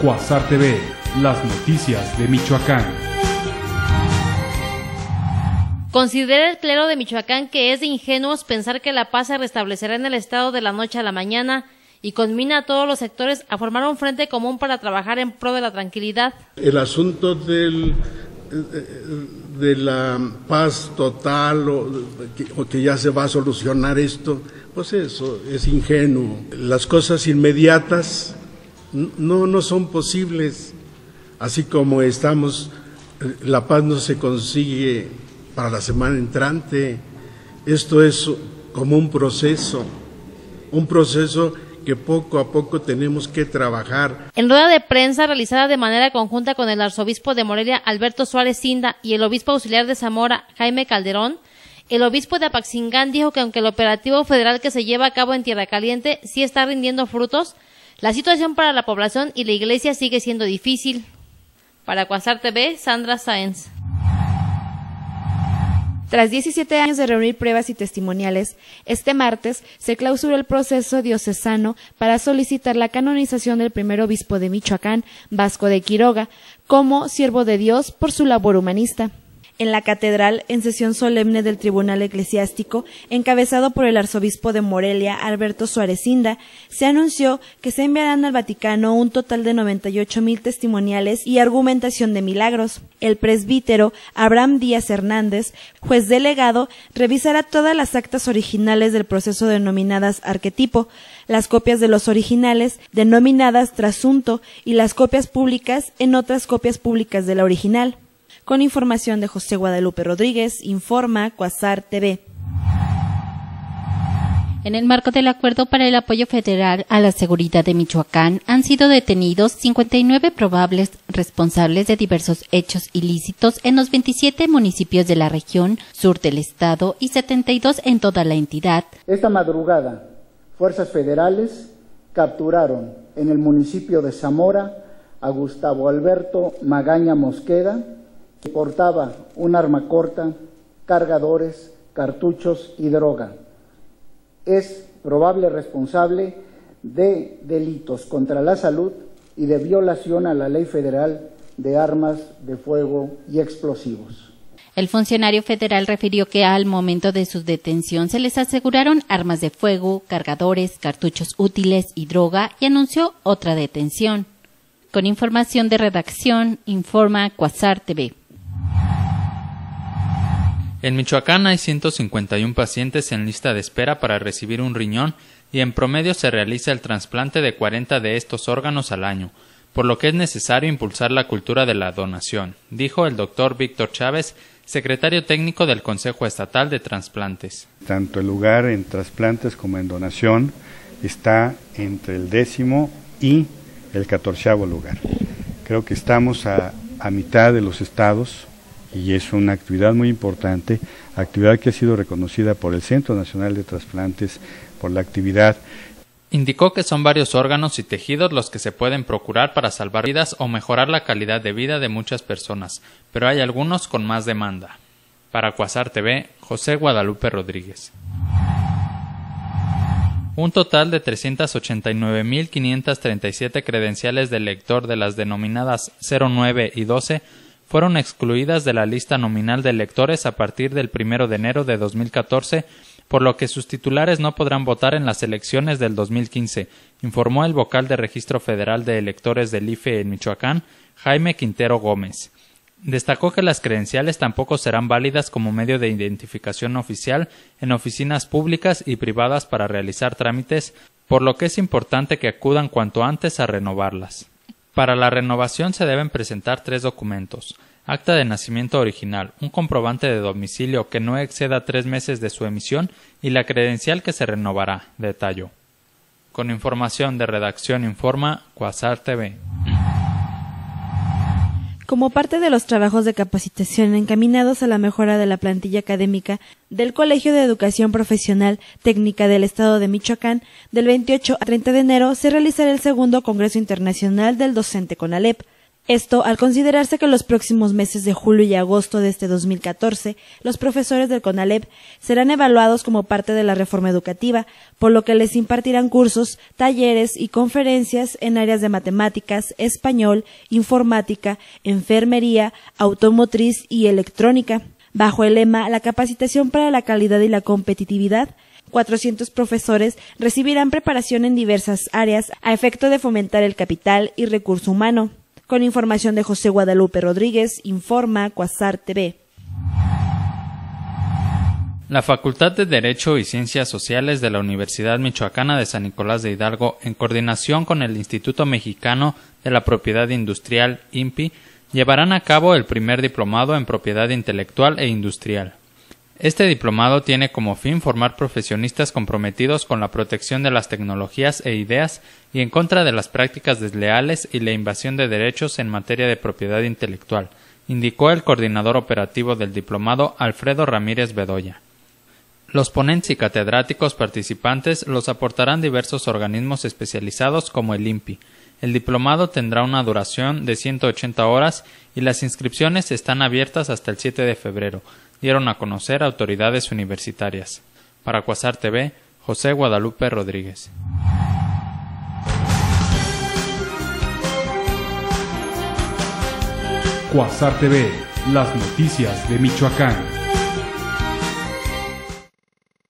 Cuasar TV, las noticias de Michoacán. Considera el clero de Michoacán que es de ingenuos pensar que la paz se restablecerá en el estado de la noche a la mañana y conmina a todos los sectores a formar un frente común para trabajar en pro de la tranquilidad. El asunto del, de la paz total o que, ya se va a solucionar esto, pues eso es ingenuo. Las cosas inmediatas no, no son posibles, así como estamos, la paz no se consigue para la semana entrante, esto es como un proceso, un proceso que poco a poco tenemos que trabajar. En rueda de prensa realizada de manera conjunta con el arzobispo de Morelia, Alberto Suárez Cinda, y el obispo auxiliar de Zamora, Jaime Calderón, el obispo de Apaxingán dijo que aunque el operativo federal que se lleva a cabo en Tierra Caliente sí está rindiendo frutos, la situación para la población y la iglesia sigue siendo difícil. Para Cuasar TV, Sandra Sáenz. Tras 17 años de reunir pruebas y testimoniales, este martes se clausuró el proceso diocesano para solicitar la canonización del primer obispo de Michoacán, Vasco de Quiroga, como siervo de Dios por su labor humanista en la catedral en sesión solemne del Tribunal Eclesiástico, encabezado por el arzobispo de Morelia, Alberto Suarezinda, se anunció que se enviarán al Vaticano un total de 98 mil testimoniales y argumentación de milagros. El presbítero Abraham Díaz Hernández, juez delegado, revisará todas las actas originales del proceso denominadas arquetipo, las copias de los originales denominadas trasunto y las copias públicas en otras copias públicas de la original. Con información de José Guadalupe Rodríguez, informa Cuasar TV. En el marco del acuerdo para el apoyo federal a la seguridad de Michoacán, han sido detenidos 59 probables responsables de diversos hechos ilícitos en los 27 municipios de la región sur del estado y 72 en toda la entidad. Esta madrugada, fuerzas federales capturaron en el municipio de Zamora a Gustavo Alberto Magaña Mosqueda, que portaba un arma corta, cargadores, cartuchos y droga. Es probable responsable de delitos contra la salud y de violación a la ley federal de armas de fuego y explosivos. El funcionario federal refirió que al momento de su detención se les aseguraron armas de fuego, cargadores, cartuchos útiles y droga y anunció otra detención. Con información de redacción, informa Cuasar TV. En Michoacán hay 151 pacientes en lista de espera para recibir un riñón y en promedio se realiza el trasplante de 40 de estos órganos al año, por lo que es necesario impulsar la cultura de la donación, dijo el doctor Víctor Chávez, secretario técnico del Consejo Estatal de Transplantes. Tanto el lugar en trasplantes como en donación está entre el décimo y el catorceavo lugar. Creo que estamos a, a mitad de los estados y es una actividad muy importante, actividad que ha sido reconocida por el Centro Nacional de Trasplantes por la actividad. Indicó que son varios órganos y tejidos los que se pueden procurar para salvar vidas o mejorar la calidad de vida de muchas personas, pero hay algunos con más demanda. Para Cuasar TV, José Guadalupe Rodríguez. Un total de 389.537 credenciales del lector de las denominadas 09 y 12 fueron excluidas de la lista nominal de electores a partir del primero de enero de 2014, por lo que sus titulares no podrán votar en las elecciones del 2015, informó el vocal de Registro Federal de Electores del IFE en Michoacán, Jaime Quintero Gómez. Destacó que las credenciales tampoco serán válidas como medio de identificación oficial en oficinas públicas y privadas para realizar trámites, por lo que es importante que acudan cuanto antes a renovarlas. Para la renovación se deben presentar tres documentos acta de nacimiento original, un comprobante de domicilio que no exceda tres meses de su emisión y la credencial que se renovará, detalló. Con información de redacción informa Quasar TV. Como parte de los trabajos de capacitación encaminados a la mejora de la plantilla académica del Colegio de Educación Profesional Técnica del Estado de Michoacán, del 28 a 30 de enero se realizará el segundo Congreso Internacional del Docente con Alep. Esto al considerarse que los próximos meses de julio y agosto de este 2014 los profesores del CONALEP serán evaluados como parte de la reforma educativa, por lo que les impartirán cursos, talleres y conferencias en áreas de matemáticas, español, informática, enfermería, automotriz y electrónica. Bajo el lema La capacitación para la calidad y la competitividad, 400 profesores recibirán preparación en diversas áreas a efecto de fomentar el capital y recurso humano. Con información de José Guadalupe Rodríguez, informa Cuasar TV. La Facultad de Derecho y Ciencias Sociales de la Universidad Michoacana de San Nicolás de Hidalgo, en coordinación con el Instituto Mexicano de la Propiedad Industrial, INPI, llevarán a cabo el primer diplomado en propiedad intelectual e industrial. Este diplomado tiene como fin formar profesionistas comprometidos con la protección de las tecnologías e ideas y en contra de las prácticas desleales y la invasión de derechos en materia de propiedad intelectual, indicó el coordinador operativo del diplomado Alfredo Ramírez Bedoya. Los ponentes y catedráticos participantes los aportarán diversos organismos especializados como el INPI. El diplomado tendrá una duración de 180 horas y las inscripciones están abiertas hasta el 7 de febrero dieron a conocer autoridades universitarias. Para Cuasar TV, José Guadalupe Rodríguez. Cuasar TV, las noticias de Michoacán.